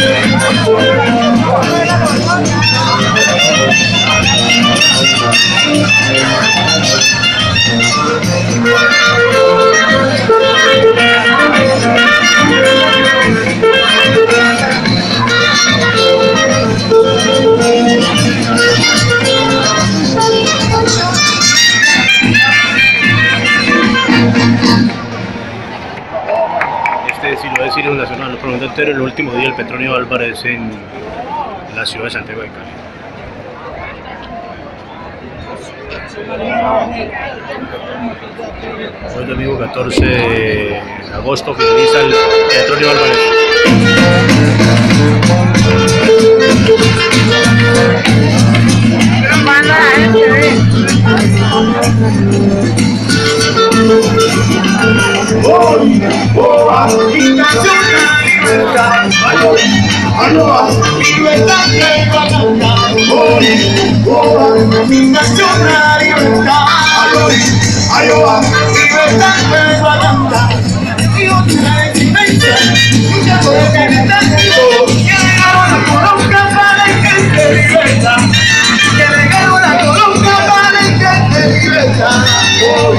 Thank you. decir en relación a los preguntantes el último día el Petronio Álvarez en la ciudad de Santiago de Cali? Hoy domingo 14 de agosto finaliza el Petronio Álvarez hoy, boa, libertad, valor, libertad que va a cantar, hoy, libertad, libertad a lucha por el para libertad, la para libertad, hoy,